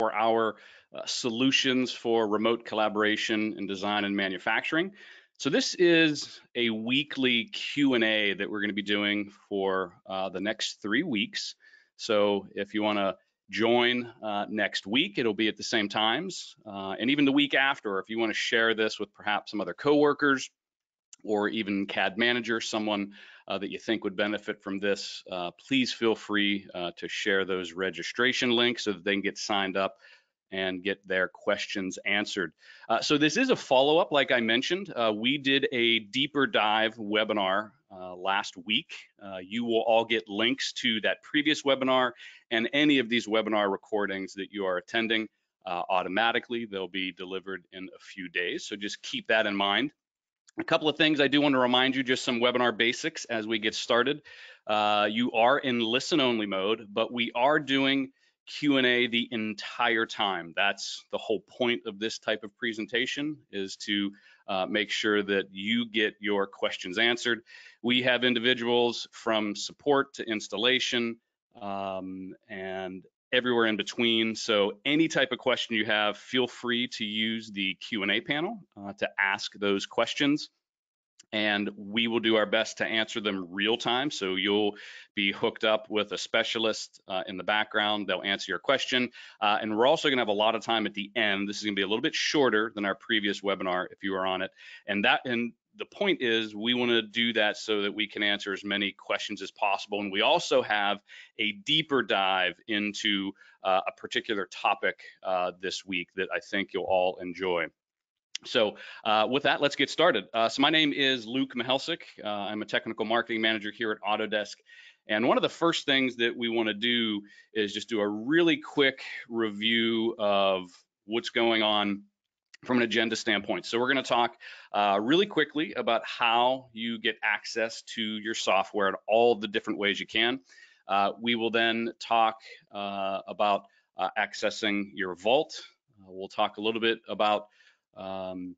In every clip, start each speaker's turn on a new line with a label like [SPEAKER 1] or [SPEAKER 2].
[SPEAKER 1] for our uh, solutions for remote collaboration and design and manufacturing. So this is a weekly Q&A that we're going to be doing for uh, the next three weeks. So if you want to join uh, next week, it'll be at the same times. Uh, and even the week after, if you want to share this with perhaps some other coworkers or even CAD manager, someone uh, that you think would benefit from this, uh, please feel free uh, to share those registration links so that they can get signed up and get their questions answered. Uh, so this is a follow-up, like I mentioned. Uh, we did a deeper dive webinar uh, last week. You will all get links to that previous webinar and any of these webinar recordings that you are attending automatically. They'll be delivered in a few days, so just keep that in mind. A couple of things I do want to remind you, just some webinar basics as we get started. Uh, you are in listen only mode, but we are doing Q&A the entire time. That's the whole point of this type of presentation is to uh, make sure that you get your questions answered. We have individuals from support to installation um, and everywhere in between. So any type of question you have, feel free to use the Q&A panel uh, to ask those questions and we will do our best to answer them real time. So you'll be hooked up with a specialist uh, in the background. They'll answer your question. Uh, and we're also going to have a lot of time at the end. This is going to be a little bit shorter than our previous webinar if you were on it. And that and the point is we want to do that so that we can answer as many questions as possible. And we also have a deeper dive into uh, a particular topic uh, this week that I think you'll all enjoy. So uh, with that, let's get started. Uh, so my name is Luke Mihelcic. Uh, I'm a technical marketing manager here at Autodesk. And one of the first things that we want to do is just do a really quick review of what's going on from an agenda standpoint. So we're going to talk uh, really quickly about how you get access to your software in all the different ways you can. Uh, we will then talk uh, about accessing your vault. we'll talk a little bit about um,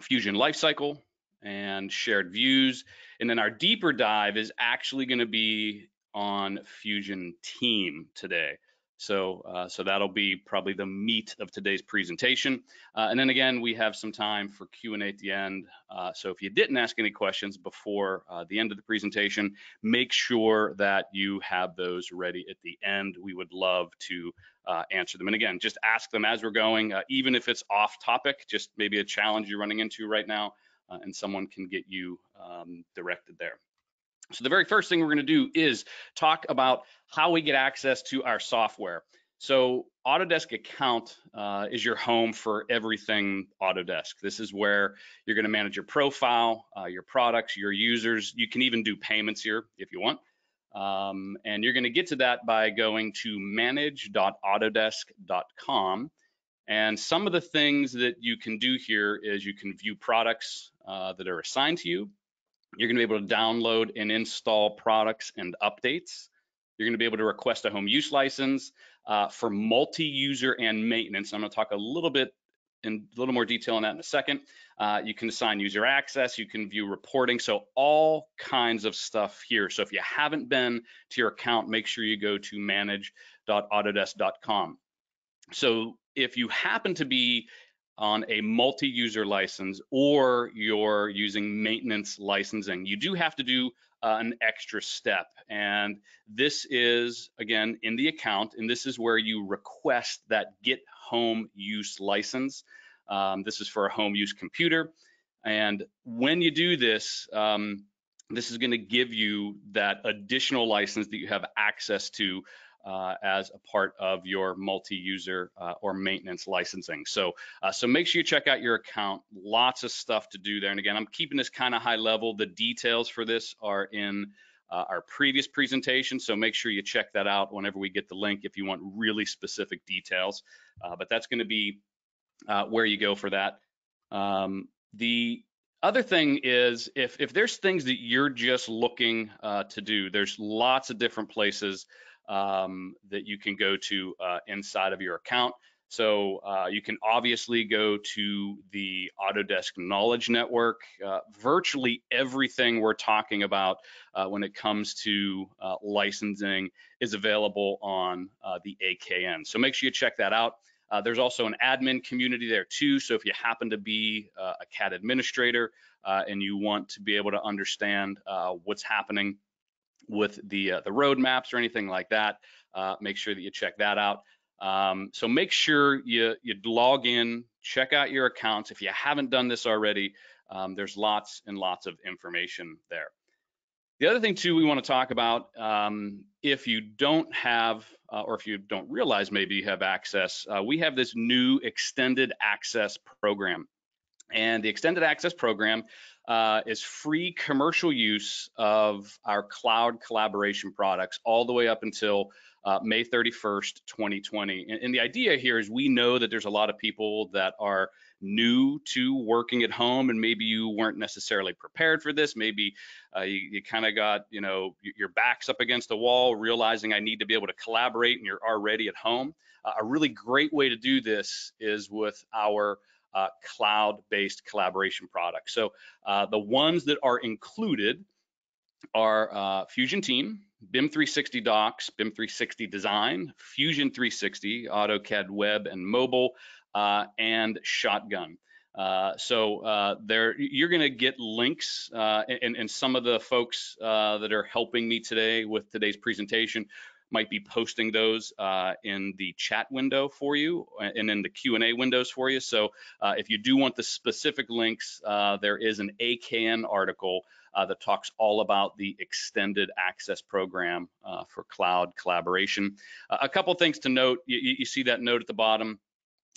[SPEAKER 1] Fusion Lifecycle and shared views. And then our deeper dive is actually going to be on Fusion Team today. So, uh, so that'll be probably the meat of today's presentation. Uh, and then again, we have some time for Q&A at the end. Uh, so if you didn't ask any questions before uh, the end of the presentation, make sure that you have those ready at the end. We would love to uh, answer them. And again, just ask them as we're going, uh, even if it's off topic, just maybe a challenge you're running into right now, and someone can get you um, directed there. So the very first thing we're going to do is talk about how we get access to our software. So Autodesk account uh, is your home for everything Autodesk. This is where you're going to manage your profile, uh, your products, your users. You can even do payments here if you want. Um, and you're going to get to that by going to manage.autodesk.com. And some of the things that you can do here is you can view products uh, that are assigned to you. You're going to be able to download and install products and updates. You're going to be able to request a home use license uh, for multi-user and maintenance. I'm going to talk a little bit in a little more detail on that in a second. Uh, you can assign user access, you can view reporting, so all kinds of stuff here. So if you haven't been to your account, make sure you go to manage.autodesk.com. So if you happen to be on a multi-user license or you're using maintenance licensing. You do have to do uh, an extra step. And this is, again, in the account, and this is where you request that get home use license. Um, this is for a home use computer. And when you do this, um, this is going to give you that additional license that you have access to uh, as a part of your multi-user uh, or maintenance licensing. So, uh, so make sure you check out your account. Lots of stuff to do there. And again, I'm keeping this kind of high level. The details for this are in uh, our previous presentation. So make sure you check that out whenever we get the link if you want really specific details. Uh, but that's going to be uh, where you go for that. Um, the other thing is if if there's things that you're just looking to do, there's lots of different places um, that you can go to uh, inside of your account. So uh, you can obviously go to the Autodesk Knowledge Network. Uh, virtually everything we're talking about uh, when it comes to uh, licensing is available on uh, the AKN. So make sure you check that out. Uh, there's also an admin community there too. So if you happen to be a CAD administrator and you want to be able to understand what's happening with the the roadmaps or anything like that, make sure that you check that out. Um, so make sure you, you log in, check out your accounts. If you haven't done this already, um, there's lots and lots of information there. The other thing too we want to talk about, um, if you don't have, uh, or if you don't realize maybe you have access, uh, we have this new extended access program. And the extended access program uh, is free commercial use of our cloud collaboration products all the way up until uh, May 31st, 2020. And, and, the idea here is we know that there's a lot of people that are new to working at home and maybe you weren't necessarily prepared for this. Maybe uh, you, you kind of got, you know, your back's up against the wall, realizing I need to be able to collaborate and you're already at home. Uh, a really great way to do this is with our uh, cloud-based collaboration products. So uh, the ones that are included are uh, Fusion Team, BIM 360 Docs, BIM 360 Design, Fusion 360, AutoCAD Web and Mobile, uh, and Shotgun. Uh, so uh, there, you're going to get links, and, and, some of the folks that are helping me today with today's presentation might be posting those uh, in the chat window for you and in the Q&A windows for you. So if you do want the specific links, there is an AKN article uh, that talks all about the extended access program uh, for cloud collaboration. Uh, a couple things to note, you, you, see that note at the bottom.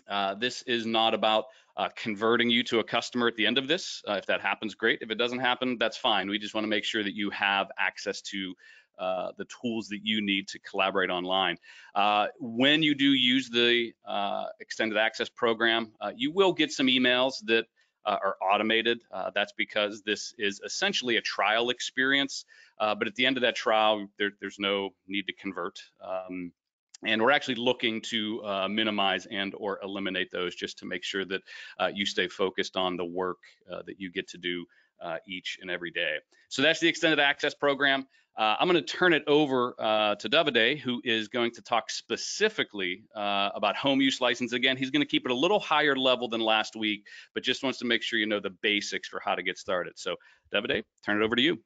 [SPEAKER 1] Uh, this is not about uh, converting you to a customer at the end of this. Uh, if that happens, great. If it doesn't happen, that's fine. We just want to make sure that you have access to uh, the tools that you need to collaborate online. Uh, when you do use the uh, extended access program, you will get some emails that uh, are automated. Uh, that's because this is essentially a trial experience, uh, but at the end of that trial, there, there's no need to convert. Um, and we're actually looking to uh, minimize and or eliminate those just to make sure that uh, you stay focused on the work uh, that you get to do each and every day. So that's the extended access program. Uh, I'm going to turn it over uh, to Davide, who is going to talk specifically uh, about home use license. Again, he's going to keep it a little higher level than last week, but just wants to make sure you know the basics for how to get started. So, Davide, turn it over to you.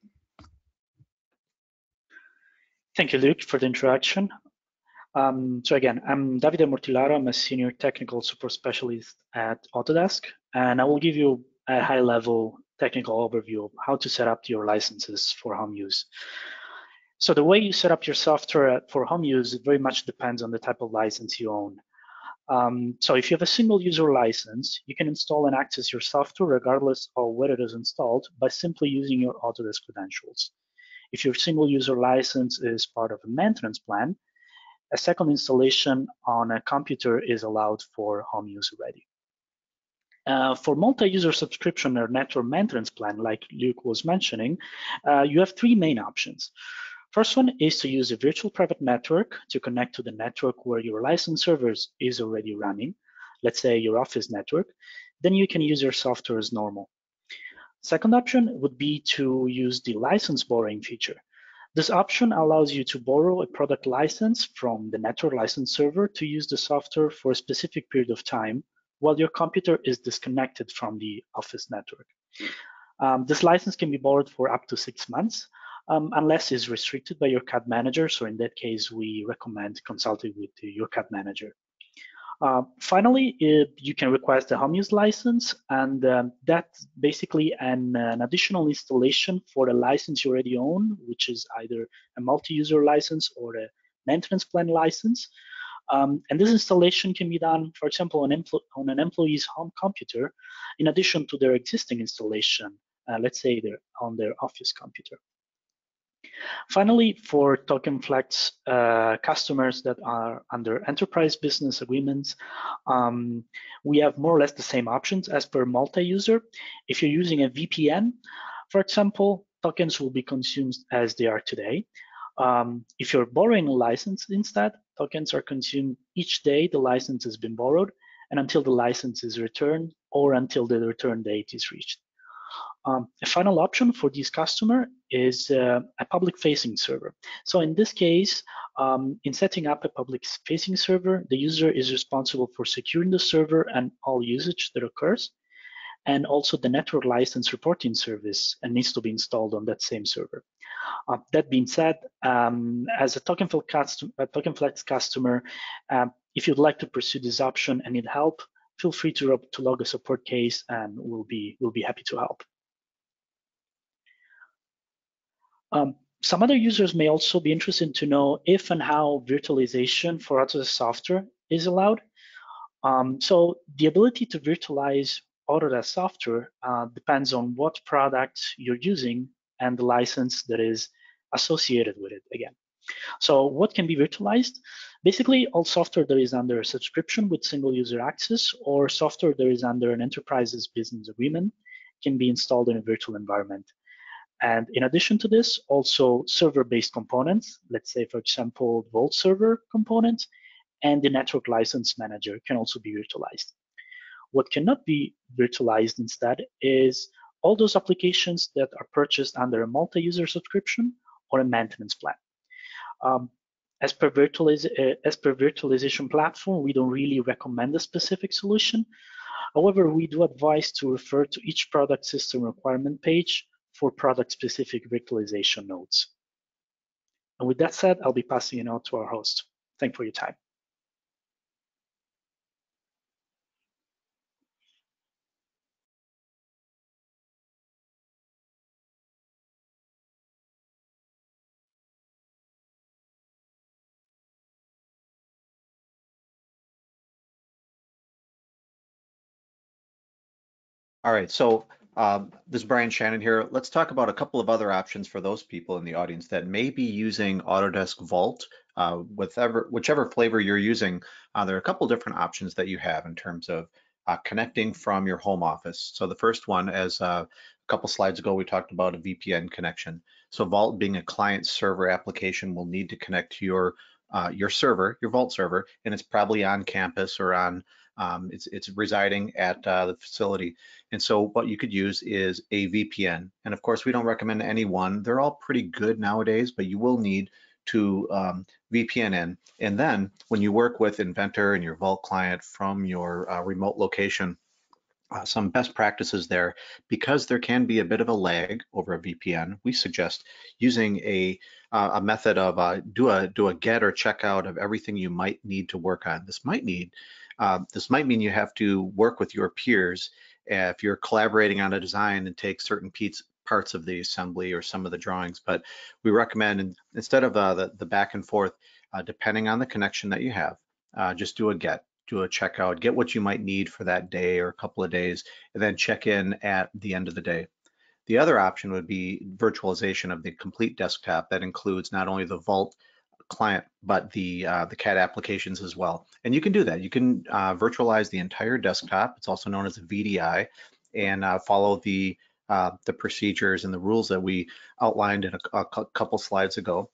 [SPEAKER 2] Thank you, Luke, for the introduction. Um, so again, I'm Davide Mortillaro. I'm a senior technical support specialist at Autodesk, and I will give you a high-level technical overview of how to set up your licenses for home use. So the way you set up your software for home use very much depends on the type of license you own. Um, so if you have a single user license, you can install and access your software regardless of where it is installed by simply using your Autodesk credentials. If your single user license is part of a maintenance plan, a second installation on a computer is allowed for home use already. Uh, for multi-user subscription or network maintenance plan, like Luke was mentioning, uh, you have three main options. First one is to use a virtual private network to connect to the network where your license servers is already running, let's say your office network, then you can use your software as normal. Second option would be to use the license borrowing feature. This option allows you to borrow a product license from the network license server to use the software for a specific period of time while your computer is disconnected from the office network. Um, this license can be borrowed for up to six months, um, unless it's restricted by your CAD manager. So in that case, we recommend consulting with your CAD manager. Uh, finally, it, you can request a home use license, and um, that's basically an, an, additional installation for a license you already own, which is either a multi-user license or a maintenance plan license. Um, and this installation can be done, for example, on, on, an employee's home computer, in addition to their existing installation, uh, let's say on their office computer. Finally, for TokenFlex uh, customers that are under enterprise business agreements, um, we have more or less the same options as per multi-user. If you're using a VPN, for example, tokens will be consumed as they are today. Um, if you're borrowing a license instead, tokens are consumed each day the license has been borrowed and until the license is returned or until the return date is reached. Um, a final option for this customer is uh, a public facing server. So in this case, um, in setting up a public facing server, the user is responsible for securing the server and all usage that occurs. And also the network license reporting service and needs to be installed on that same server. Uh, that being said, um, as a TokenFlex, custom, customer, um, if you'd like to pursue this option and need help, feel free to, to log a support case and we'll be, we'll be happy to help. Um, some other users may also be interested to know if and how virtualization for Autodesk software is allowed. Um, so the ability to virtualize Autodesk software uh, depends on what product you're using and the license that is associated with it again. So what can be virtualized? Basically, all software that is under a subscription with single user access or software that is under an enterprise's business agreement can be installed in a virtual environment. And in addition to this, also server-based components, let's say, for example, Vault server components, and the network license manager can also be virtualized. What cannot be virtualized instead is all those applications that are purchased under a multi-user subscription or a maintenance plan. Um, as per, uh, as per virtualization platform, we don't really recommend a specific solution. However, we do advise to refer to each product system requirement page for product-specific virtualization nodes. And with that said, I'll be passing it on to our host. Thank you for your time.
[SPEAKER 3] All right, so um, this is Brian Shannon here. Let's talk about a couple of other options for those people in the audience that may be using Autodesk Vault, uh, whatever, whichever flavor you're using. Uh, there are a couple different options that you have in terms of uh, connecting from your home office. So the first one, as uh, a couple slides ago, we talked about a VPN connection. So Vault being a client server application will need to connect to your uh, your server, your Vault server, and it's probably on campus or on um, it's, it's residing at uh, the facility. And so what you could use is a VPN. And of course, we don't recommend any one. They're all pretty good nowadays, but you will need to um, VPN in. And then when you work with Inventor and your Vault client from your uh, remote location, uh, some best practices there because there can be a bit of a lag over a VPN. We suggest using a uh, a method of uh, do a do a get or check out of everything you might need to work on. This might need uh, this might mean you have to work with your peers uh, if you're collaborating on a design and take certain piece, parts of the assembly or some of the drawings. But we recommend instead of uh, the, the back and forth, uh, depending on the connection that you have, uh, just do a get, do a checkout, get what you might need for that day or a couple of days, and then check in at the end of the day. The other option would be virtualization of the complete desktop that includes not only the Vault client, but the uh, the CAD applications as well. And you can do that. You can uh, virtualize the entire desktop. It's also known as a VDI, and uh, follow the uh, the procedures and the rules that we outlined in a, a couple slides ago.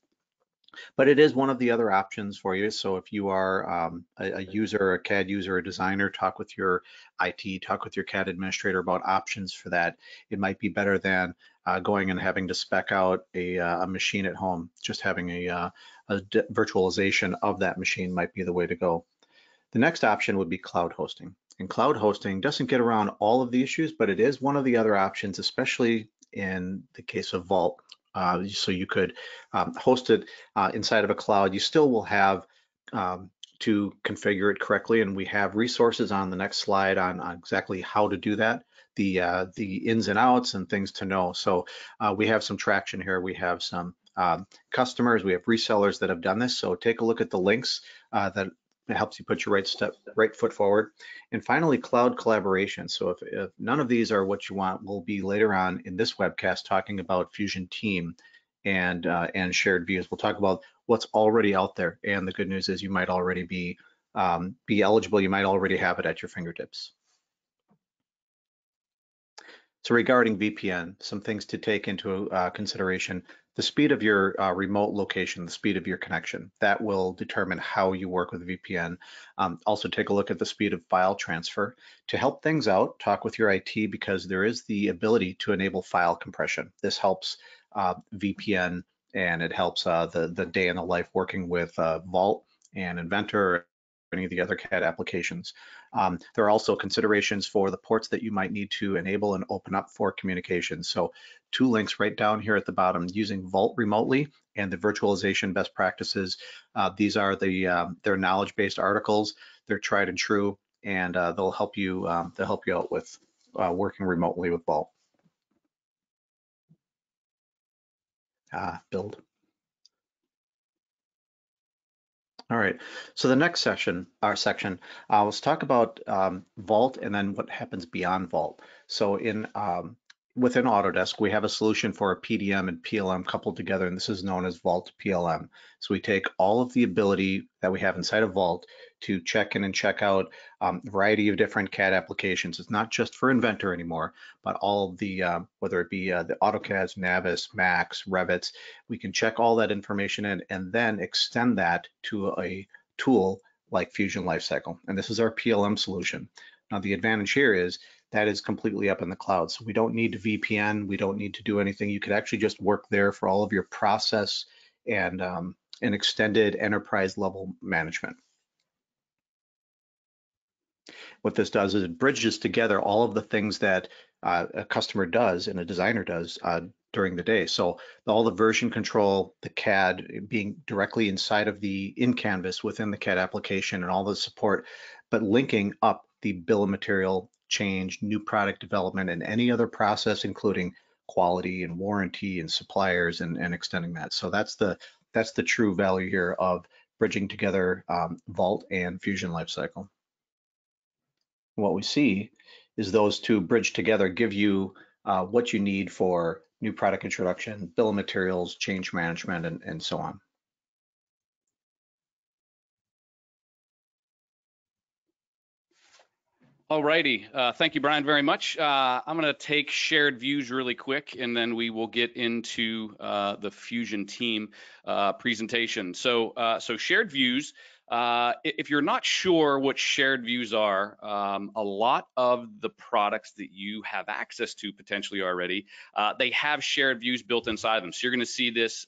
[SPEAKER 3] But it is one of the other options for you. So if you are um, a, a, user, a CAD user, a designer, talk with your IT, talk with your CAD administrator about options for that. It might be better than uh, going and having to spec out a, uh, a machine at home. Just having a, uh, a virtualization of that machine might be the way to go. The next option would be cloud hosting. And cloud hosting doesn't get around all of the issues, but it is one of the other options, especially in the case of Vault. Uh, so you could um, host it uh, inside of a cloud. You still will have um, to configure it correctly, and we have resources on the next slide on, on exactly how to do that, the uh, the ins and outs and things to know. So uh, we have some traction here. We have some um, customers, we have resellers that have done this. So take a look at the links uh, that helps you put your right step, right foot forward. And finally, cloud collaboration. So if, if, none of these are what you want, we'll be later on in this webcast talking about Fusion Team and uh, and shared views. We'll talk about what's already out there. And the good news is you might already be um, be eligible. You might already have it at your fingertips. So regarding VPN, some things to take into uh, consideration. The speed of your uh, remote location, the speed of your connection. That will determine how you work with VPN. Um, also take a look at the speed of file transfer. To help things out, talk with your IT because there is the ability to enable file compression. This helps uh, VPN and it helps uh, the, the day in the life working with uh, Vault and Inventor any of the other CAD applications. Um, there are also considerations for the ports that you might need to enable and open up for communication. So two links right down here at the bottom using Vault remotely and the virtualization best practices. Uh, these are the um, they're knowledge-based articles. They're tried and true, and uh, they'll help you um, they'll help you out with uh, working remotely with Vault. Ah, build. All right, so the next session, our section, uh, let's talk about um, Vault and then what happens beyond Vault. So in um, within Autodesk, we have a solution for a PDM and PLM coupled together, and this is known as Vault PLM. So we take all of the ability that we have inside of Vault to check in and check out um, a variety of different CAD applications. It's not just for Inventor anymore, but all the, uh, whether it be uh, the AutoCADs, Navis, Max, Revits, we can check all that information in and then extend that to a tool like Fusion Lifecycle. And this is our PLM solution. Now the advantage here is that is completely up in the cloud. So we don't need to VPN, we don't need to do anything. You could actually just work there for all of your process and um, an extended enterprise level management. What this does is it bridges together all of the things that uh, a customer does and a designer does uh, during the day. So all the version control, the CAD being directly inside of the in Canvas within the CAD application and all the support, but linking up the bill of material change, new product development, and any other process, including quality and warranty and suppliers and, and extending that. So that's the that's the true value here of bridging together um, Vault and Fusion Lifecycle. What we see is those two bridged together give you uh, what you need for new product introduction, bill of materials, change management, and, and so on.
[SPEAKER 1] Alrighty, uh, thank you, Brian, very much. Uh, I'm going to take shared views really quick, and then we will get into uh, the Fusion team uh, presentation. So, uh, so shared views. Uh, if you're not sure what shared views are, um, a lot of the products that you have access to potentially already, they have shared views built inside of them. So you're going to see this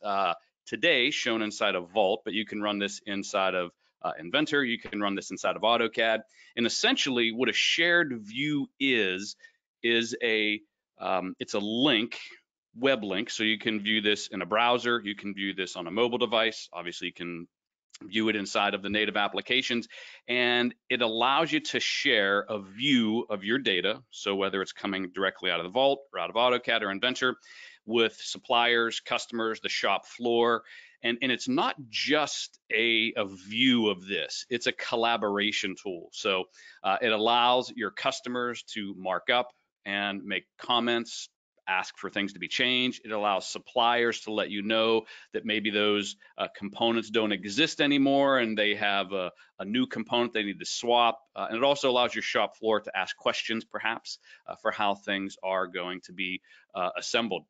[SPEAKER 1] today shown inside of Vault, but you can run this inside of uh, Inventor. You can run this inside of AutoCAD. And essentially what a shared view is, is a, um, it's a link, web link. So you can view this in a browser. You can view this on a mobile device. Obviously you can view it inside of the native applications. And it allows you to share a view of your data. So whether it's coming directly out of the vault or out of AutoCAD or Inventor with suppliers customers the shop floor. And, and it's not just a, a view of this, it's a collaboration tool. So uh, it allows your customers to mark up and make comments, ask for things to be changed. It allows suppliers to let you know that maybe those uh, components don't exist anymore and they have a, a new component they need to swap. Uh, and it also allows your shop floor to ask questions perhaps uh, for how things are going to be uh, assembled.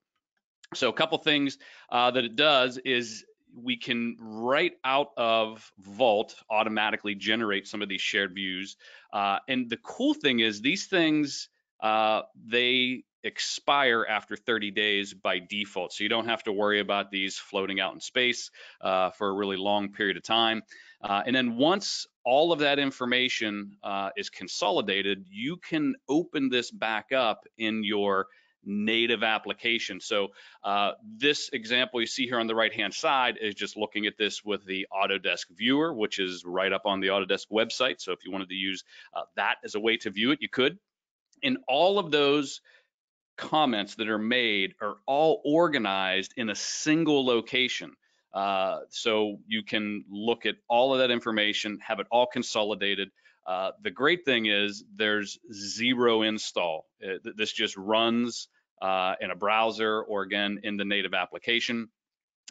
[SPEAKER 1] So a couple things uh, that it does is we can right out of Vault automatically generate some of these shared views. Uh, and the cool thing is these things, uh, they expire after 30 days by default. So you don't have to worry about these floating out in space uh, for a really long period of time. Uh, and then once all of that information uh, is consolidated, you can open this back up in your native application. So uh, this example you see here on the right hand side is just looking at this with the Autodesk viewer, which is right up on the Autodesk website. So if you wanted to use uh, that as a way to view it, you could. And all of those comments that are made are all organized in a single location. Uh, so you can look at all of that information, have it all consolidated. Uh, the great thing is there's zero install. It, uh, this just runs uh, in a browser or again in the native application.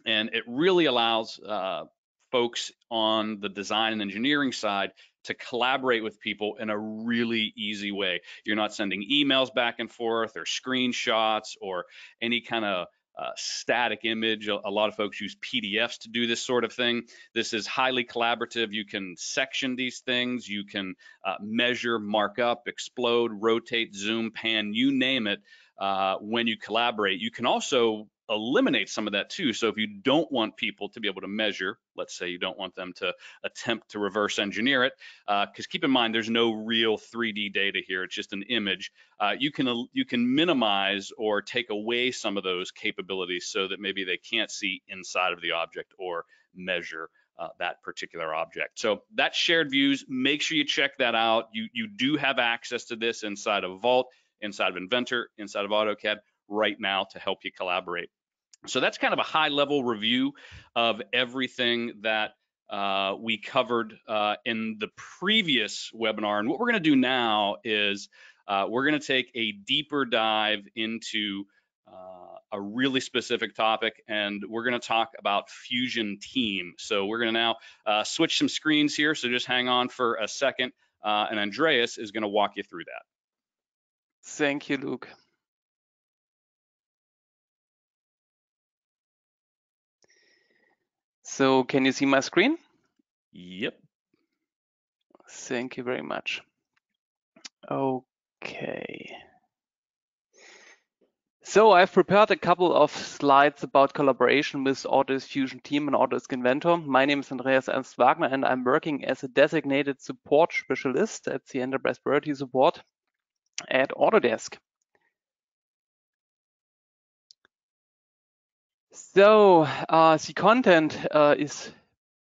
[SPEAKER 1] And it really allows uh, folks on the design and engineering side to collaborate with people in a really easy way. You're not sending emails back and forth or screenshots or any kind of uh, static image. A, a, lot of folks use PDFs to do this sort of thing. This is highly collaborative. You can section these things. You can uh, measure, mark up, explode, rotate, zoom, pan, you name it. Uh, when you collaborate, you can also eliminate some of that too. So if you don't want people to be able to measure, let's say you don't want them to attempt to reverse engineer it, because uh, keep in mind there's no real 3D data here. It's just an image. Uh, you can you can minimize or take away some of those capabilities so that maybe they can't see inside of the object or measure. Uh, that particular object. So that shared views. Make sure you check that out. You you do have access to this inside of Vault, inside of Inventor, inside of AutoCAD right now to help you collaborate. So that's kind of a high level review of everything that uh, we covered uh, in the previous webinar. And what we're going to do now is uh, we're going to take a deeper dive into uh, a really specific topic, and we're going to talk about Fusion Team. So we're going to now uh, switch some screens here. So just hang on for a second, uh, and Andreas is going to walk you through that.
[SPEAKER 4] Thank you, Luke. So can you see my screen?
[SPEAKER 1] Yep.
[SPEAKER 4] Thank you very much. Okay. So I've prepared a couple of slides about collaboration with Autodesk Fusion Team and Autodesk Inventor. My name is Andreas Ernst Wagner and I'm working as a designated support specialist at the Enterprise Priority Support at Autodesk. So uh, the content uh, is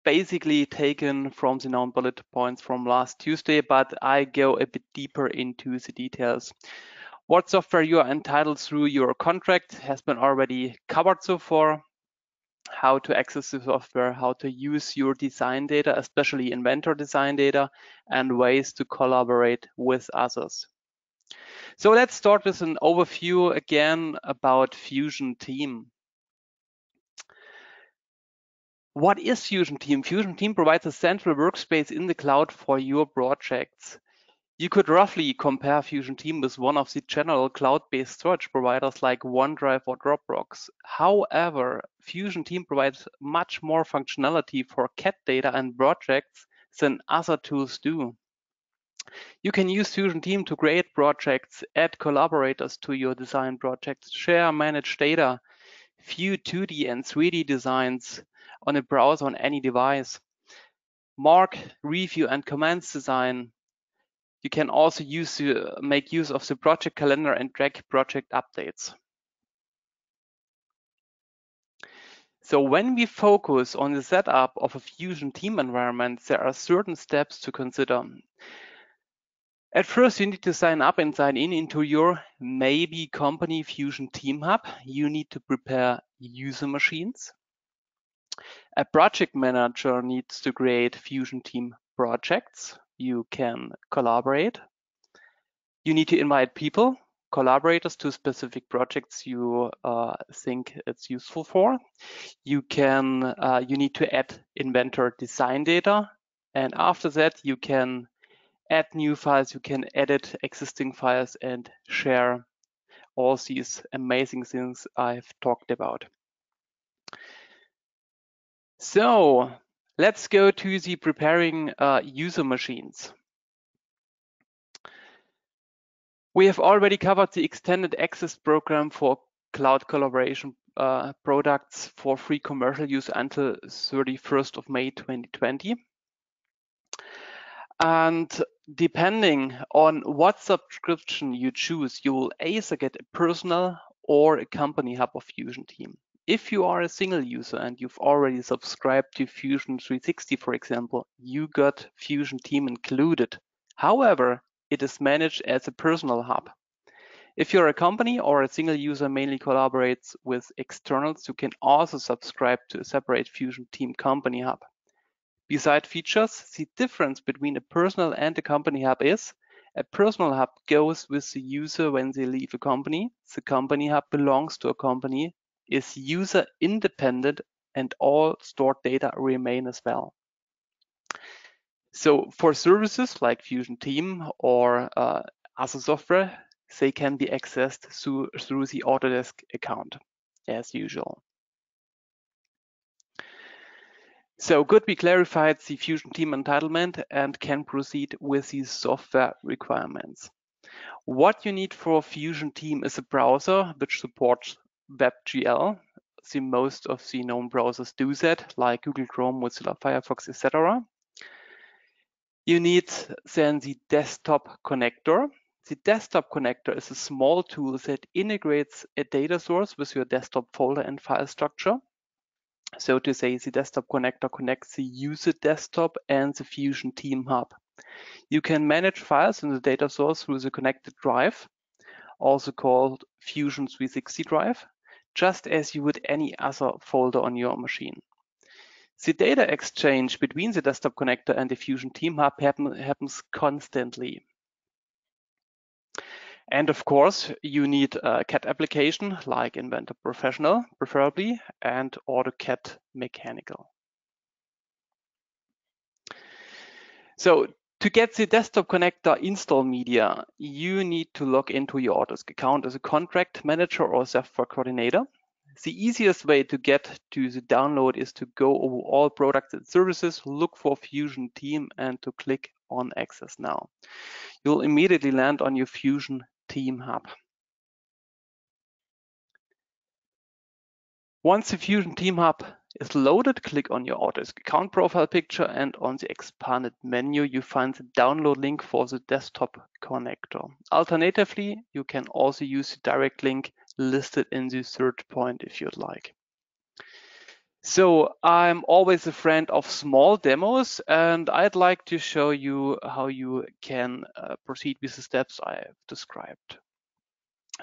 [SPEAKER 4] basically taken from the known bullet points from last Tuesday, but I go a bit deeper into the details. What software you are entitled through your contract has been already covered so far. How to access the software, how to use your design data, especially inventor design data, and ways to collaborate with others. So let's start with an overview again about Fusion Team. What is Fusion Team? Fusion Team provides a central workspace in the cloud for your projects. You could roughly compare Fusion Team with one of the general cloud-based storage providers like OneDrive or Dropbox. However, Fusion Team provides much more functionality for CAD data and projects than other tools do. You can use Fusion Team to create projects, add collaborators to your design projects, share, manage data, view 2D and 3D designs, on a browser on any device. Mark, review, and commence design. You can also use to make use of the project calendar and track project updates. So when we focus on the setup of a Fusion team environment, there are certain steps to consider. At first, you need to sign up and sign in into your maybe company Fusion Team Hub. You need to prepare user machines. A project manager needs to create Fusion Team projects. You can collaborate. You need to invite people, collaborators to specific projects you uh, think it's useful for. You can, uh, you need to add inventor design data. And after that, you can add new files, you can edit existing files and share all these amazing things I've talked about. So let's go to the preparing uh, user machines. We have already covered the extended access program for cloud collaboration uh, products for free commercial use until 31st of May 2020. And depending on what subscription you choose, you will either get a personal or a company hub of Fusion Team. If you are a single user and you've already subscribed to Fusion 360, for example, you got Fusion Team included. However, it is managed as a personal hub. If you're a company or a single user mainly collaborates with externals, you can also subscribe to a separate Fusion Team Company Hub. Beside features, the difference between a personal and a company hub is a personal hub goes with the user when they leave a company. The company hub belongs to a company is user independent and all stored data remain as well. So for services like Fusion Team or uh, other software, they can be accessed through, through the Autodesk account. as usual. So good, we clarified the Fusion team entitlement and can proceed with the software requirements. What you need for Fusion team is a browser which supports WebGL. See, most of the known browsers do that, like Google Chrome, Mozilla Firefox, etc. You need then the desktop connector. The desktop connector is a small tool that integrates a data source with your desktop folder and file structure. So to say, the desktop connector connects the user desktop and the Fusion Team Hub. You can manage files in the data source through the connected drive, also called Fusion 360 drive, just as you would any other folder on your machine. The data exchange between the desktop connector and the Fusion Team Hub happen, happens constantly. And of course, you need a CAD application like Inventor Professional, preferably, and AutoCAD Mechanical. So to get the desktop connector install media, you need to log into your Autodesk account as a contract manager or software coordinator. The easiest way to get to the download is to go over all products and services, look for Fusion Team and to click on Access Now. You'll immediately land on your Fusion Team Hub. Once the Fusion Team Hub is loaded, click on your Autodesk account profile picture and on the expanded menu, you find the download link for the desktop connector. Alternatively, you can also use the direct link listed in the third point if you'd like. So I'm always a friend of small demos and I'd like to show you how you can uh, proceed with the steps I have described.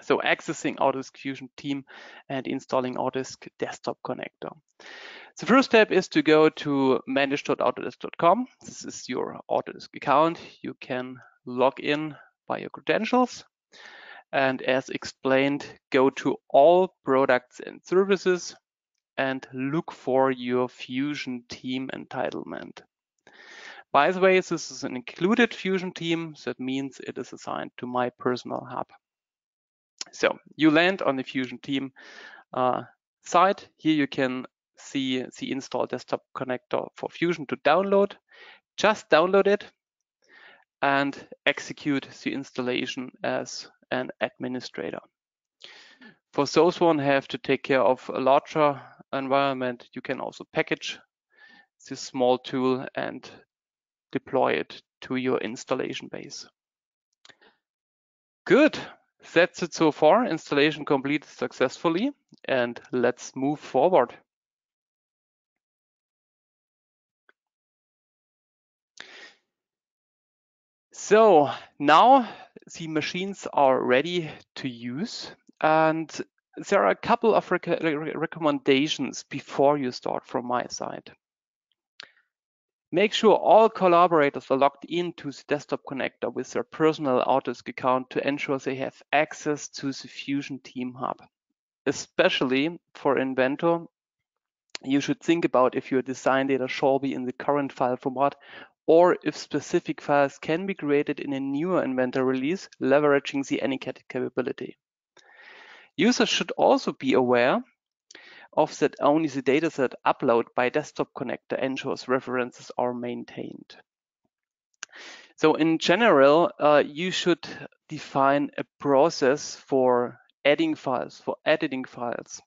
[SPEAKER 4] So accessing Autodesk Fusion Team and installing Autodesk Desktop Connector. The first step is to go to manage.autodesk.com. This is your Autodesk account. You can log in by your credentials. And as explained, go to all products and services and look for your Fusion team entitlement. By the way, this is an included Fusion team. So that means it is assigned to my personal hub. So you land on the Fusion team uh, site. Here you can see the install desktop connector for Fusion to download. Just download it and execute the installation as an administrator. For those one have to take care of a larger environment, you can also package this small tool and deploy it to your installation base. Good. That's it so far. Installation completed successfully and let's move forward. So now the machines are ready to use and there are a couple of rec recommendations before you start from my side. Make sure all collaborators are logged into the desktop connector with their personal Autodesk account to ensure they have access to the Fusion Team Hub. Especially for Inventor, you should think about if your design data shall be in the current file format or if specific files can be created in a newer Inventor release, leveraging the AnyCAD capability. Users should also be aware of that only the dataset upload by desktop connector ensures references are maintained. So in general, uh, you should define a process for adding files, for editing files.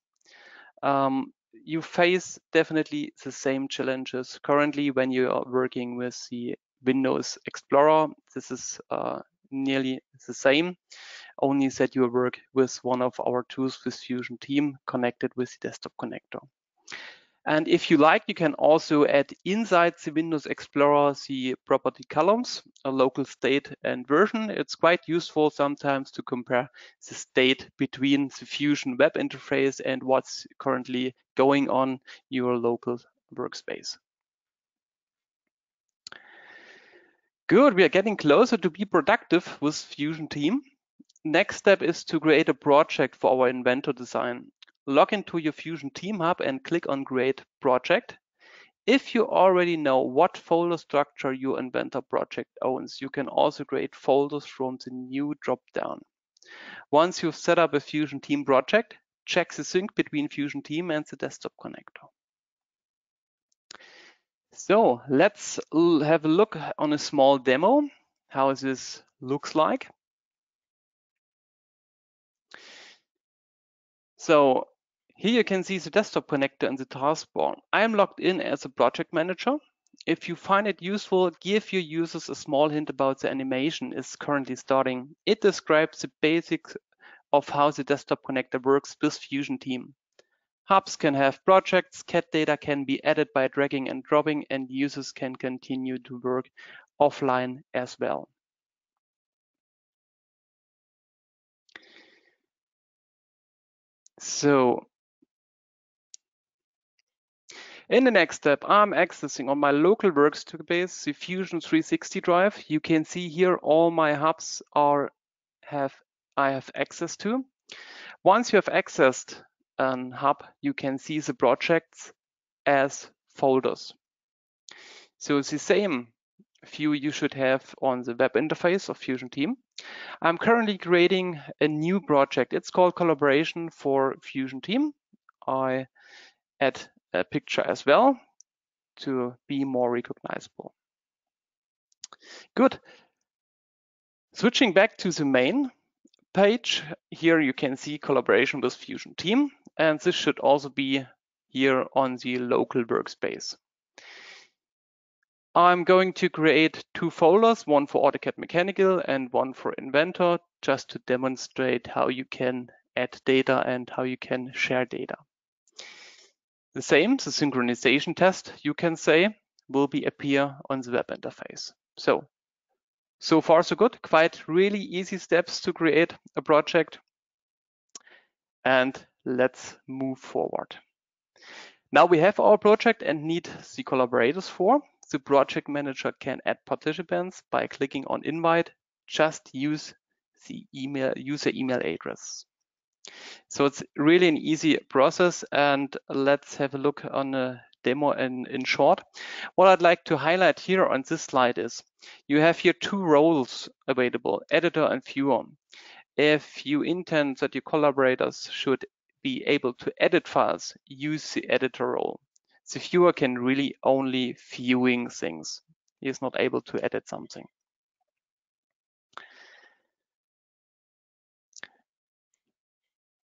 [SPEAKER 4] Um, you face definitely the same challenges currently when you are working with the Windows Explorer. This is uh, nearly the same only that you work with one of our tools with Fusion Team connected with the desktop connector. And if you like, you can also add inside the Windows Explorer the property columns, a local state and version. It's quite useful sometimes to compare the state between the Fusion web interface and what's currently going on your local workspace. Good, we are getting closer to be productive with Fusion Team. Next step is to create a project for our Inventor design. Log into your Fusion Team Hub and click on Create Project. If you already know what folder structure your Inventor project owns, you can also create folders from the new dropdown. Once you've set up a Fusion Team project, check the sync between Fusion Team and the desktop connector. So let's have a look on a small demo, how this looks like. So here you can see the desktop connector in the taskbar. I am logged in as a project manager. If you find it useful, give your users a small hint about the animation is currently starting. It describes the basics of how the desktop connector works with Fusion Team. Hubs can have projects, CAD data can be added by dragging and dropping, and users can continue to work offline as well. So in the next step, I'm accessing on my local workspace the Fusion 360 drive. You can see here all my hubs are have I have access to. Once you have accessed an hub, you can see the projects as folders. So the same view you should have on the web interface of Fusion Team. I'm currently creating a new project. It's called Collaboration for Fusion Team. I add a picture as well to be more recognizable. Good. Switching back to the main page, here you can see collaboration with Fusion Team, and this should also be here on the local workspace. I'm going to create two folders, one for AutoCAD Mechanical and one for Inventor, just to demonstrate how you can add data and how you can share data. The same, the synchronization test, you can say, will be appear on the web interface. So, so far so good, quite really easy steps to create a project. And let's move forward. Now we have our project and need the collaborators for the project manager can add participants by clicking on invite. Just use the email user email address. So it's really an easy process and let's have a look on a demo in, in short. What I'd like to highlight here on this slide is you have here two roles available, editor and viewer. If you intend that your collaborators should be able to edit files, use the editor role the viewer can really only viewing things. He is not able to edit something.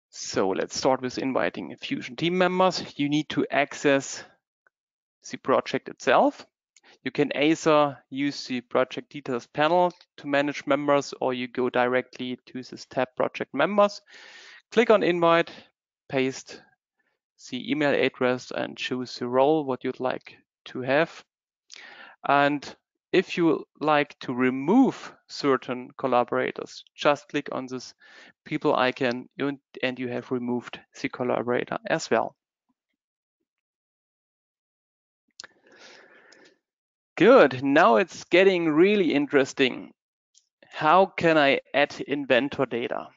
[SPEAKER 4] So let's start with inviting Fusion team members. You need to access the project itself. You can either use the project details panel to manage members or you go directly to this tab project members. Click on invite, paste the email address and choose the role what you'd like to have. And if you like to remove certain collaborators, just click on this people icon and you have removed the collaborator as well. Good, now it's getting really interesting. How can I add inventor data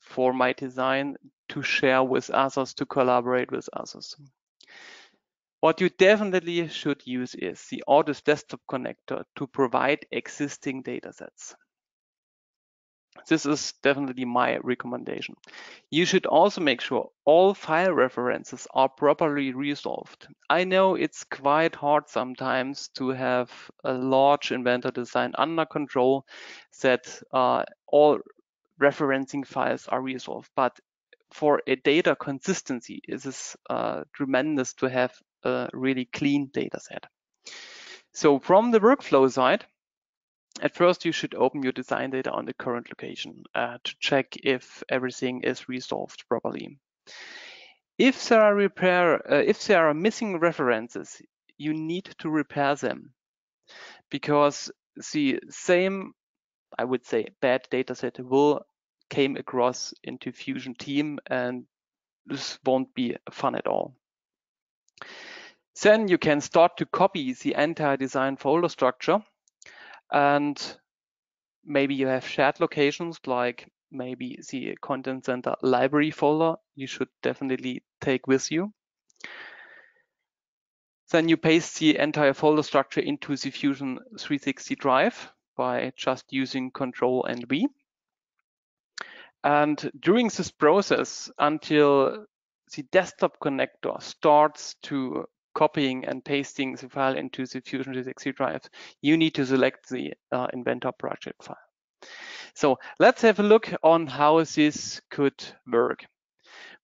[SPEAKER 4] for my design to share with others, to collaborate with others. What you definitely should use is the Autodesk Desktop Connector to provide existing datasets. This is definitely my recommendation. You should also make sure all file references are properly resolved. I know it's quite hard sometimes to have a large inventor design under control that uh, all referencing files are resolved, but for a data consistency, it is uh, tremendous to have a really clean data set. So from the workflow side, at first you should open your design data on the current location uh, to check if everything is resolved properly. If there are repair, uh, if there are missing references, you need to repair them because the same, I would say, bad data set will came across into Fusion Team and this won't be fun at all. Then you can start to copy the entire design folder structure and maybe you have shared locations like maybe the content center library folder you should definitely take with you. Then you paste the entire folder structure into the Fusion 360 drive by just using Control and V. And during this process, until the desktop connector starts to copying and pasting the file into the Fusion 360 drive, you need to select the uh, Inventor project file. So let's have a look on how this could work.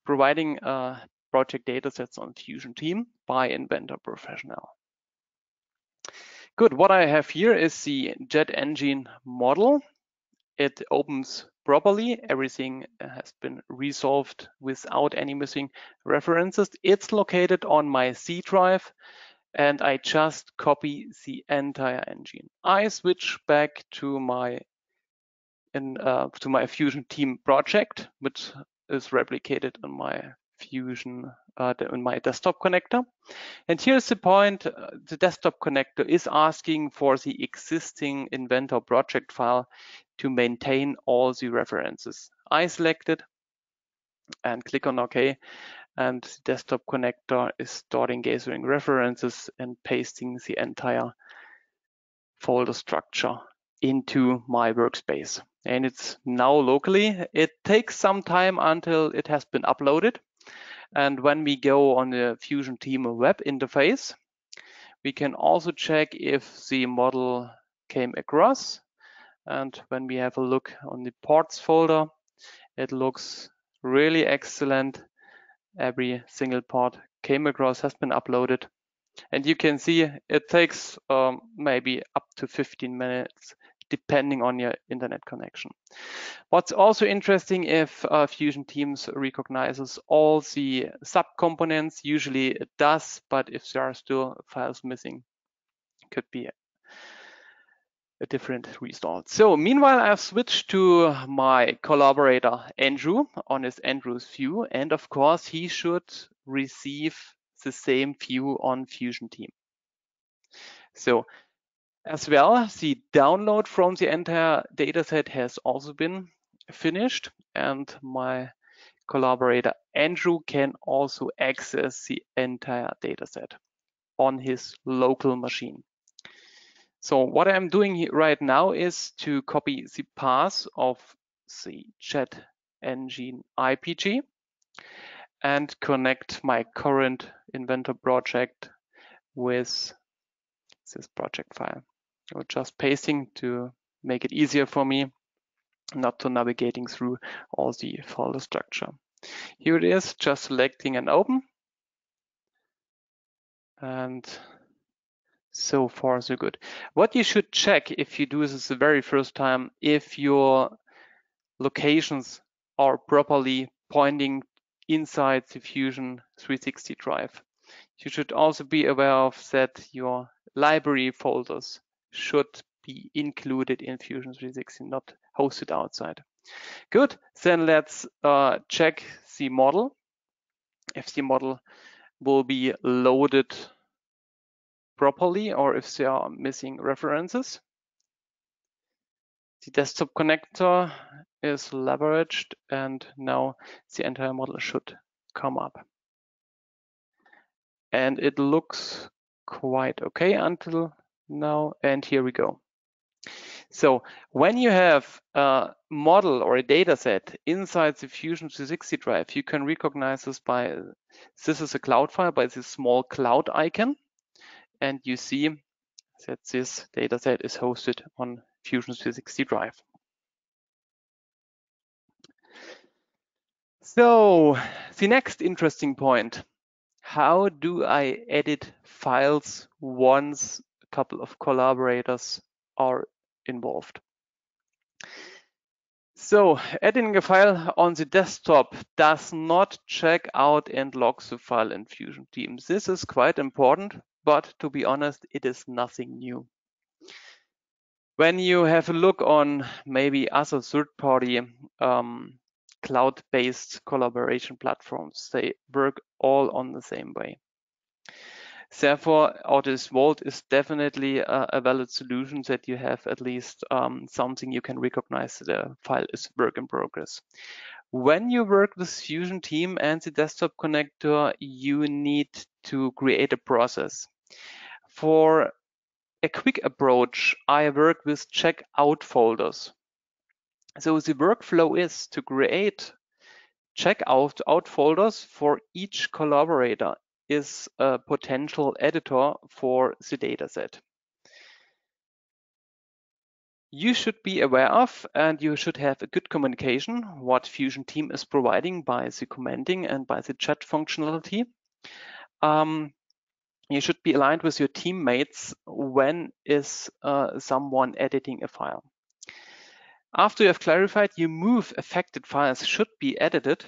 [SPEAKER 4] Providing uh, project datasets on Fusion Team by Inventor Professional. Good, what I have here is the jet engine model. It opens properly. Everything has been resolved without any missing references. It's located on my C drive and I just copy the entire engine. I switch back to my in, uh, to my Fusion team project, which is replicated on my Fusion uh, in my desktop connector. And here's the point, uh, the desktop connector is asking for the existing Inventor project file to maintain all the references. I select it and click on OK. And the desktop connector is starting gathering references and pasting the entire folder structure into my workspace. And it's now locally. It takes some time until it has been uploaded. And when we go on the Fusion Team web interface, we can also check if the model came across. And when we have a look on the ports folder, it looks really excellent. Every single part came across, has been uploaded. And you can see it takes um, maybe up to 15 minutes depending on your internet connection. What's also interesting if uh, Fusion Teams recognizes all the subcomponents, usually it does, but if there are still files missing, could be a, different result. So meanwhile, I've switched to my collaborator, Andrew, on his Andrew's view. And of course, he should receive the same view on Fusion Team. So as well, the download from the entire dataset has also been finished and my collaborator Andrew can also access the entire dataset on his local machine. So what I'm doing right now is to copy the path of the jet engine IPJ and connect my current Inventor project with this project file or just pasting to make it easier for me not to navigating through all the folder structure. Here it is, just selecting and open. And so far so good. What you should check if you do this the very first time, if your locations are properly pointing inside the Fusion 360 drive. You should also be aware of that your library folders should be included in Fusion 360, not hosted outside. Good, then let's uh, check the model. If the model will be loaded properly or if there are missing references. The desktop connector is leveraged and now the entire model should come up. And it looks quite okay until now, and here we go. So when you have a model or a data set inside the Fusion 360 drive, you can recognize this by, this is a cloud file by this small cloud icon. And you see that this data set is hosted on Fusion 360 drive. So the next interesting point, how do I edit files once a couple of collaborators are involved. So editing a file on the desktop does not check out and log the file in Fusion Teams. This is quite important, but to be honest, it is nothing new. When you have a look on maybe other third-party um, cloud-based collaboration platforms, they work all on the same way. Therefore, Autodesk Vault is definitely a, a, valid solution that you have at least um, something you can recognize that the file is work in progress. When you work with Fusion Team and the desktop connector, you need to create a process. For a quick approach, I work with checkout folders. So the workflow is to create checkout out folders for each collaborator is a potential editor for the dataset. You should be aware of and you should have a good communication what Fusion Team is providing by the commenting and by the chat functionality. Um, you should be aligned with your teammates when is uh, someone editing a file. After you have clarified you move affected files should be edited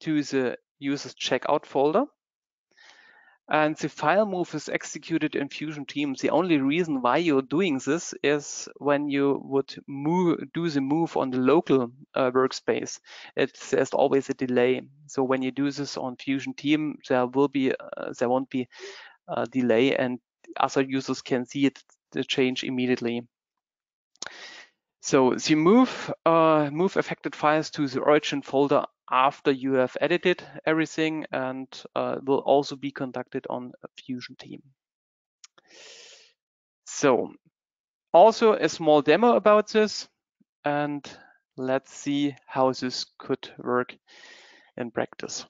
[SPEAKER 4] to the user's checkout folder and the file move is executed in Fusion Team. The only reason why you're doing this is when you would move, do the move on the local uh, workspace. It, there's always a delay. So when you do this on Fusion Team, there will be uh, there won't be a delay, and other users can see it the change immediately. So the move uh, move affected files to the origin folder after you have edited everything and uh, will also be conducted on a Fusion team. So also a small demo about this and let's see how this could work in practice.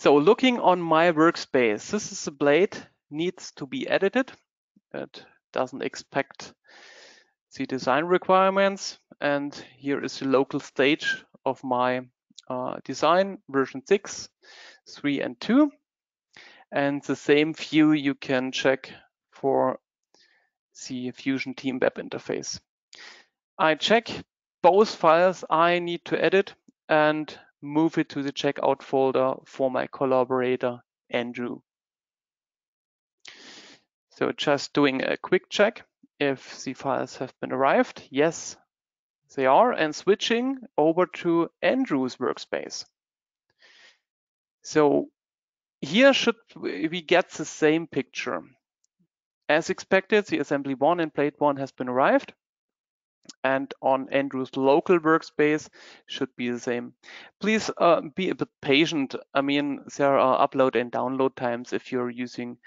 [SPEAKER 4] So looking on my workspace, this is a blade needs to be edited. It doesn't expect the design requirements and here is the local stage of my uh, design version 6, 3 and 2. And the same view you can check for the Fusion Team web interface. I check both files I need to edit and move it to the checkout folder for my collaborator, Andrew. So just doing a quick check if the files have been arrived. Yes, they are and switching over to Andrew's workspace. So here should we get the same picture. As expected, the assembly one and plate one has been arrived and on Andrew's local workspace should be the same. Please uh, be a bit patient. I mean, there are upload and download times if you're using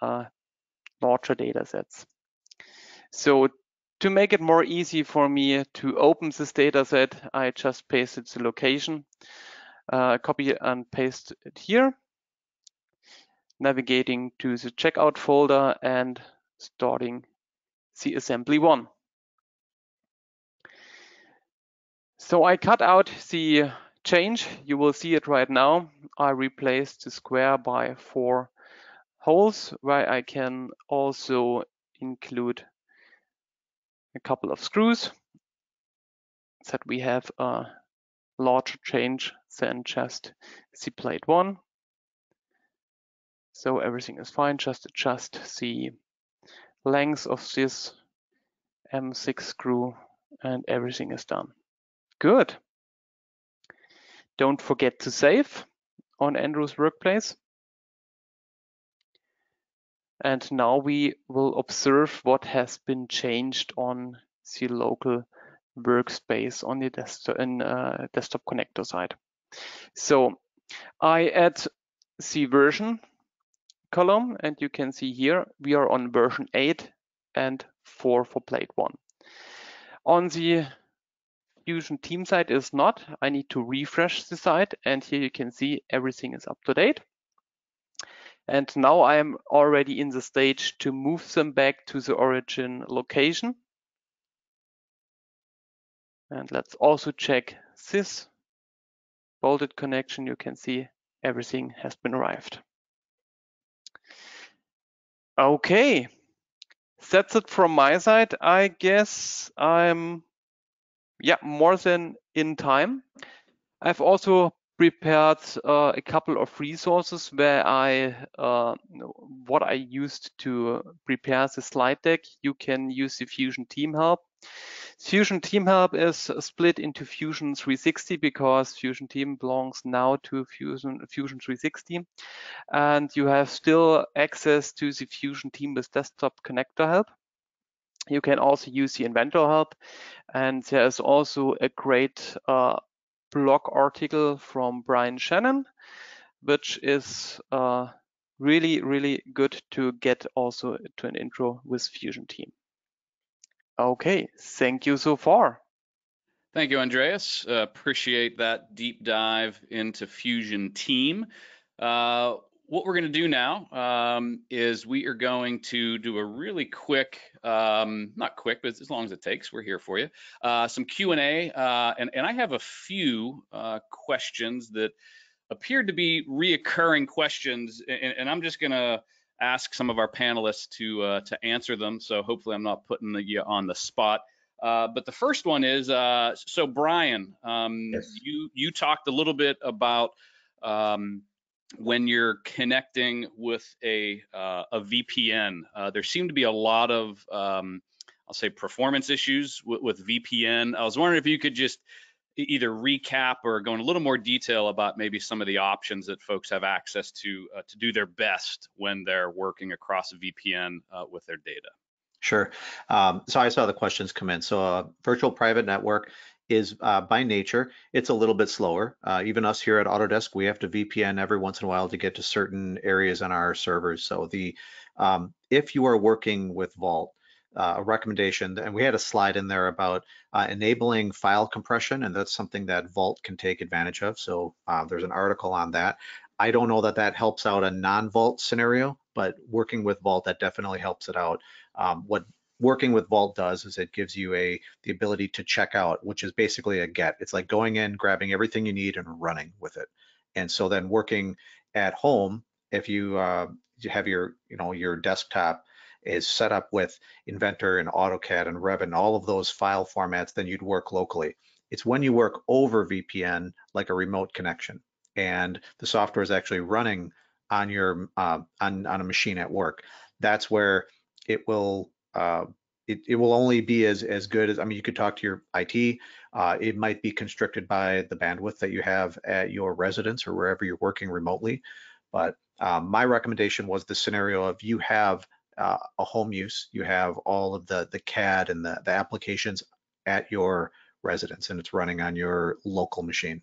[SPEAKER 4] uh, larger data sets. So to make it more easy for me to open this data set, I just pasted the location, uh, copy and paste it here, navigating to the checkout folder and starting the assembly one. So I cut out the change. You will see it right now. I replaced the square by four holes where I can also include a couple of screws that we have a larger change than just the plate one. So everything is fine, just adjust the length of this M6 screw and everything is done. Good. Don't forget to save on Andrew's workplace. And now we will observe what has been changed on the local workspace on the desktop, in, uh, desktop connector side. So I add the version column and you can see here we are on version 8 and 4 for plate 1. On the Fusion team site is not. I need to refresh the site and here you can see everything is up to date. And now I am already in the stage to move them back to the origin location. And let's also check this bolted connection. You can see everything has been arrived. Okay, that's it from my side. I guess I'm yeah more than in time. I've also prepared uh, a couple of resources where I uh, what I used to prepare the slide deck. You can use the Fusion Team Help. Fusion Team Help is split into Fusion 360 because Fusion Team belongs now to Fusion, Fusion 360. And you have still access to the Fusion Team with Desktop Connector Help. You can also use the Inventor help. And there's also a great uh, blog article from Brian Shannon, which is uh, really, really good to get also to an intro with Fusion Team. Okay, thank you so far.
[SPEAKER 1] Thank you, Andreas. Uh, appreciate that deep dive into Fusion Team. Uh, what we're going to do now um, is we are going to do a really quick, um, not quick, but as long as it takes, we're here for you. Uh, some Q and A, uh, and and I have a few uh, questions that appeared to be reoccurring questions, and, and I'm just going to ask some of our panelists to uh, to answer them. So hopefully, I'm not putting you on the spot. Uh, but the first one is uh, so Brian, um,
[SPEAKER 3] Yes.
[SPEAKER 1] you you talked a little bit about um, when you're connecting with a uh, a VPN. Uh, there seem to be a lot of um, I'll say performance issues with, with VPN. I was wondering if you could just either recap or go in a little more detail about maybe some of the options that folks have access to uh, to do their best when they're working across a VPN uh, with their data.
[SPEAKER 3] Sure. Um, so I saw the questions come in. So a virtual private network is uh, by nature, it's a little bit slower. Uh, even us here at Autodesk, we have to VPN every once in a while to get to certain areas on our servers. So the um, if you are working with Vault, uh, a recommendation, and we had a slide in there about uh, enabling file compression, and that's something that Vault can take advantage of. So uh, there's an article on that. I don't know that that helps out a non-Vault scenario, but working with Vault, that definitely helps it out. Um, what working with Vault does is it gives you a the ability to check out, which is basically a get. It's like going in, grabbing everything you need, and running with it. And so then working at home, if you, uh, you have your you know your desktop is set up with Inventor and AutoCAD and Revit and all of those file formats, then you'd work locally. It's when you work over VPN, like a remote connection, and the software is actually running on your uh, on on a machine at work. That's where it will uh, it, it will only be as as good as I mean you could talk to your IT. Uh, it might be constricted by the bandwidth that you have at your residence or wherever you're working remotely. But um, my recommendation was the scenario of you have uh, a home use, you have all of the the CAD and the the applications at your residence, and it's running on your local machine.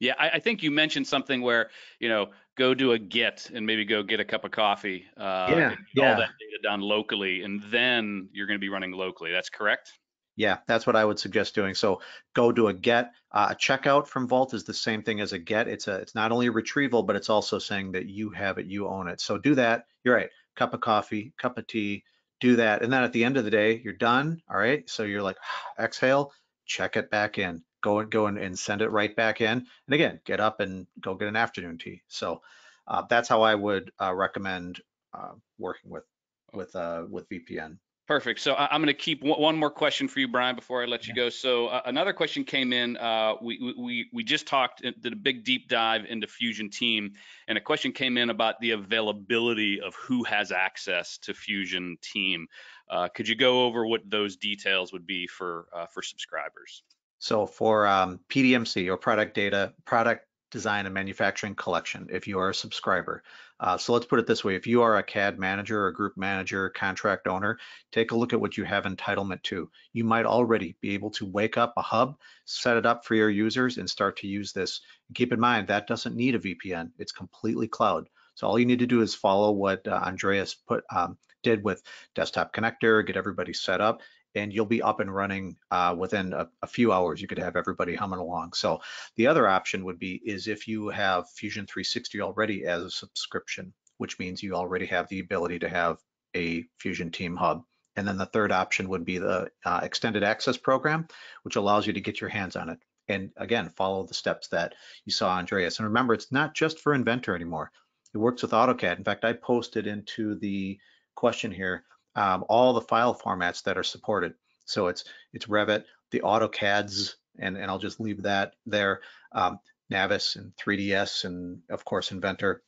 [SPEAKER 1] Yeah, I, I think you mentioned something where you know go do a get and maybe go get a cup of coffee. Uh,
[SPEAKER 3] Yeah,
[SPEAKER 1] and get
[SPEAKER 3] yeah.
[SPEAKER 1] All that data done locally, and then you're going to be running locally. That's correct.
[SPEAKER 3] Yeah, that's what I would suggest doing. So go do a get. Uh, a checkout from Vault is the same thing as a get. It's a it's not only a retrieval, but it's also saying that you have it, you own it. So do that. You're right. Cup of coffee, cup of tea, do that. And then at the end of the day, you're done. All right. So you're like, exhale, check it back in. Go and go and, and send it right back in. And again, get up and go get an afternoon tea. So uh, that's how I would uh, recommend uh, working with with uh, with VPN.
[SPEAKER 1] Perfect. So I'm going to keep one, more question for you, Brian, before I let you go. So uh, another question came in. Uh, we, we- we just talked, did a big deep dive into Fusion Team, and a question came in about the availability of who has access to Fusion Team. Uh, could you go over what those details would be for uh, for subscribers?
[SPEAKER 3] So for um, PDMC or product data, product design and manufacturing collection, if you are a subscriber. Uh, so let's put it this way. If you are a CAD manager or group manager, contract owner, take a look at what you have entitlement to. You might already be able to wake up a hub, set it up for your users and start to use this. Keep in mind, that doesn't need a VPN. It's completely cloud. So all you need to do is follow what uh, Andreas put um, did with desktop connector, get everybody set up, and you'll be up and running uh, within a, a few hours. You could have everybody humming along. So the other option would be is if you have Fusion 360 already as a subscription, which means you already have the ability to have a Fusion Team Hub. And then the third option would be the uh, extended access program, which allows you to get your hands on it. And again, follow the steps that you saw Andreas. And remember, it's not just for Inventor anymore. It works with AutoCAD. In fact, I posted into the question here um, all the file formats that are supported. So it's it's Revit, the AutoCADs, and, and I'll just leave that there, um, Navis and 3ds, and of course Inventor.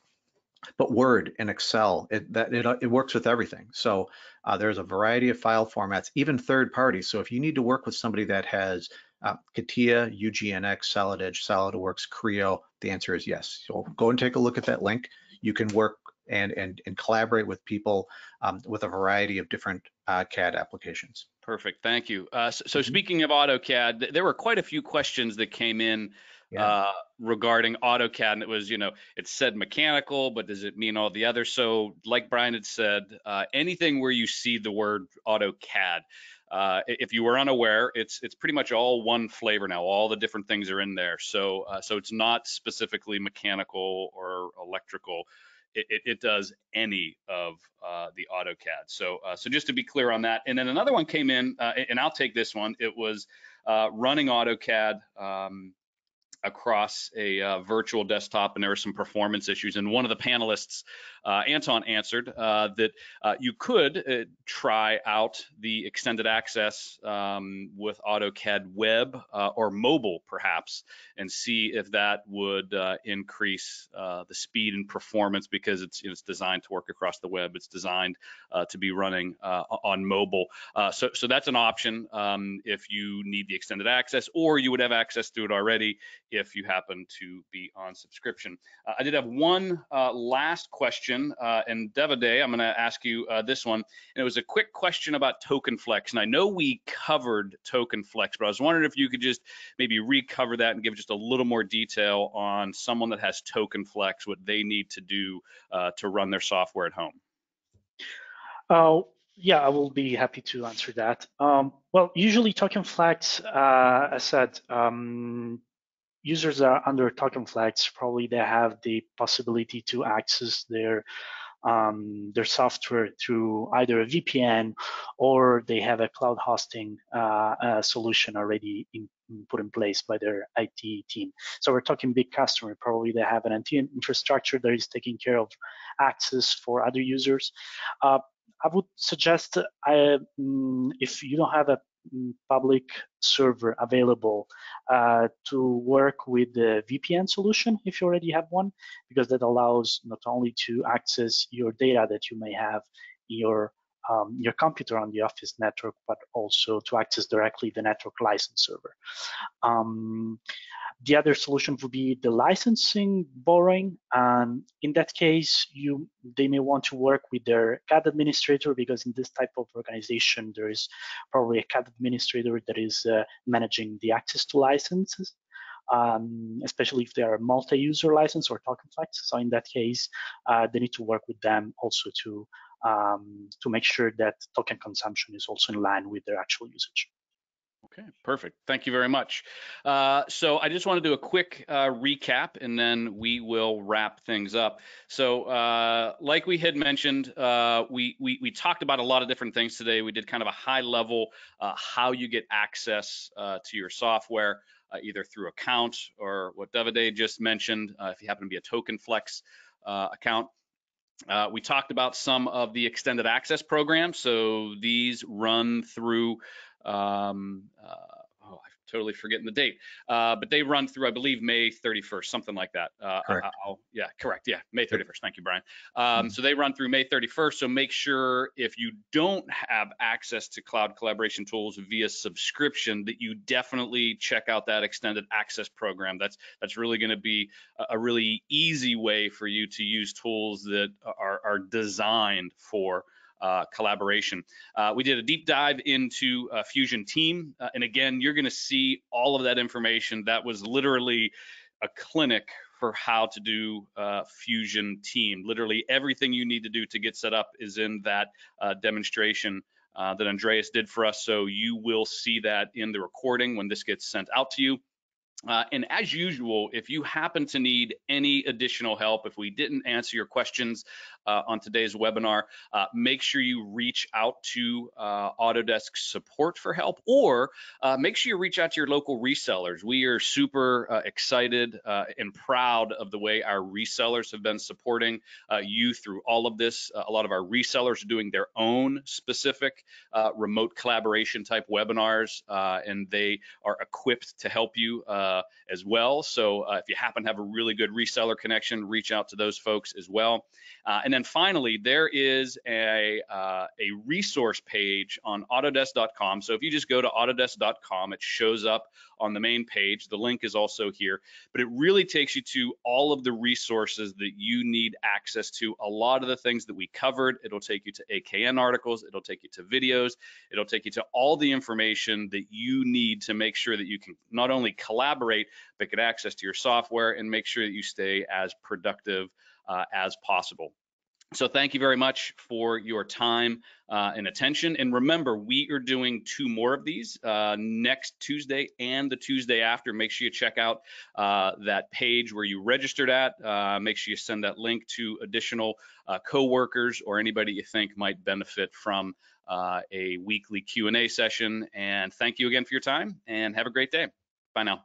[SPEAKER 3] But Word and Excel, it that it, it works with everything. So uh, there's a variety of file formats, even third parties. So if you need to work with somebody that has uh, CATIA, UGNX, Solid Edge, SolidWorks, Creo, the answer is yes. So go and take a look at that link. You can work and and, and collaborate with people um, with a variety of different uh, CAD applications.
[SPEAKER 1] Perfect. Thank you. Uh, so, so
[SPEAKER 3] Mhm.
[SPEAKER 1] speaking of AutoCAD, th- there were quite a few questions that came in
[SPEAKER 3] Yeah.
[SPEAKER 1] uh, regarding AutoCAD, and it was, you know, it said mechanical, but does it mean all the others? So, like Brian had said, uh, anything where you see the word AutoCAD, uh, if you were unaware, it's it's pretty much all one flavor now. All the different things are in there. So uh, so it's not specifically mechanical or electrical. It, it, does any of uh, the AutoCAD. So uh, so just to be clear on that. And then another one came in, uh, and I'll take this one. It was uh, running AutoCAD. Um, across a uh, virtual desktop and there were some performance issues. And one of the panelists, uh, Anton, answered uh, that uh, you could uh, try out the extended access um, with AutoCAD Web or mobile, perhaps, and see if that would increase the speed and performance because it's, it's designed to work across the web. It's designed to be running on mobile. so, so that's an option um, if you need the extended access or you would have access to it already if you happen to be on subscription. Uh, I did have one uh, last question, uh, and Davide, I'm going to ask you uh, this one. And it was a quick question about Token Flex. And I know we covered Token Flex, but I was wondering if you could just maybe recover that and give just a little more detail on someone that has Token Flex, what they need to do uh, to run their software at home.
[SPEAKER 2] Oh, yeah, I will be happy to answer that. Um, well, usually Token Flex, uh, as said, um, users are under token flex, probably they have the possibility to access their um, their software through either a VPN or they have a cloud hosting uh, uh, solution already in, put in place by their IT team. So we're talking big customer. Probably they have an IT infrastructure that is taking care of access for other users. Uh, I would suggest uh, if you don't have a Mm, public server available uh, to work with the VPN solution if you already have one, because that allows not only to access your data that you may have in your um, your computer on the Office network, but also to access directly the network license server. Um, the other solution would be the licensing borrowing. And in that case, you they may want to work with their CAD administrator because in this type of organization, there is probably a CAD administrator that is uh, managing the access to licenses. Um, especially if they are multi-user license or token flex. So in that case, uh, they need to work with them also to um, to make sure that token consumption is also in line with their actual usage.
[SPEAKER 1] Okay, perfect. Thank you very much. Uh, so I just want to do a quick uh, recap and then we will wrap things up. So uh, like we had mentioned, uh, we, we, we, talked about a lot of different things today. We did kind of a high level uh, how you get access uh, to your software, either through account or what Davide just mentioned, if you happen to be a Token Flex account. Uh, we talked about some of the extended access programs. So these run through um, uh, oh, I'm totally forgetting the date, uh, but they run through, I believe, May 31st, something like that. Uh,
[SPEAKER 3] correct.
[SPEAKER 1] I'll, yeah, correct. Yeah, May 31st. Thank you, Brian. Um, mm-hmm. So they run through May 31st. So make sure if you don't have access to cloud collaboration tools via subscription, that you definitely check out that extended access program. That's that's really going to be a, a really easy way for you to use tools that are, are designed for uh, collaboration. Uh, we did a deep dive into uh, Fusion Team, uh, and again, you're going to see all of that information. That was literally a clinic for how to do uh, Fusion Team. Literally everything you need to do to get set up is in that uh, demonstration that Andreas did for us. So you will see that in the recording when this gets sent out to you. Uh, and as usual, if you happen to need any additional help, if we didn't answer your questions uh, on today's webinar, uh, make sure you reach out to uh, Autodesk support for help or uh, make sure you reach out to your local resellers. We are super uh, excited and proud of the way our resellers have been supporting you through all of this. a lot of our resellers are doing their own specific remote collaboration type webinars and they are equipped to help you as well. So if you happen to have a really good reseller connection, reach out to those folks as well. Uh, and then finally, there is a, uh, a resource page on Autodesk.com. So if you just go to Autodesk.com, it shows up on the main page. The link is also here, but it really takes you to all of the resources that you need access to. A lot of the things that we covered, it'll take you to AKN articles, it'll take you to videos, it'll take you to all the information that you need to make sure that you can not only collaborate, but get access to your software and make sure that you stay as productive uh, as possible. So thank you very much for your time uh, and attention. And remember, we are doing two more of these uh, next Tuesday and the Tuesday after. Make sure you check out uh, that page where you registered at. Uh, make sure you send that link to additional uh, coworkers or anybody you think might benefit from uh, a weekly Q&A session. And thank you again for your time and have a great day. Bye now.